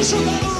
Deixa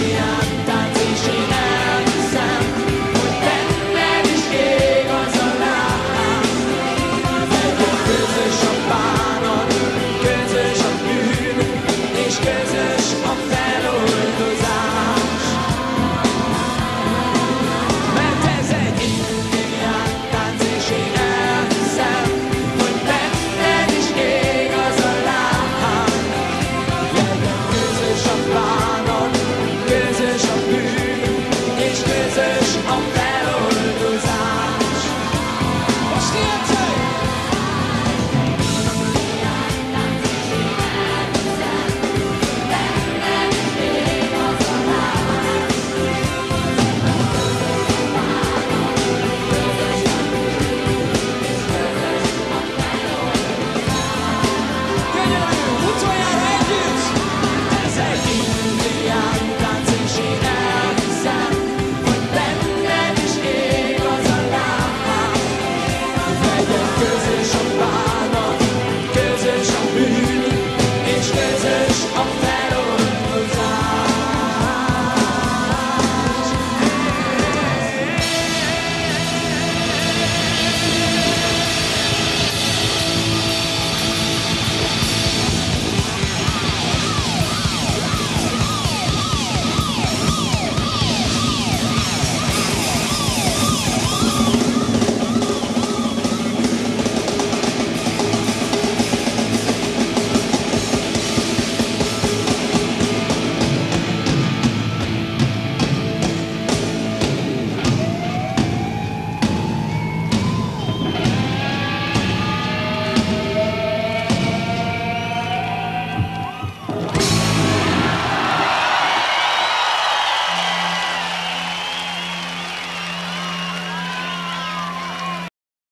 Hallelujah. message of battle.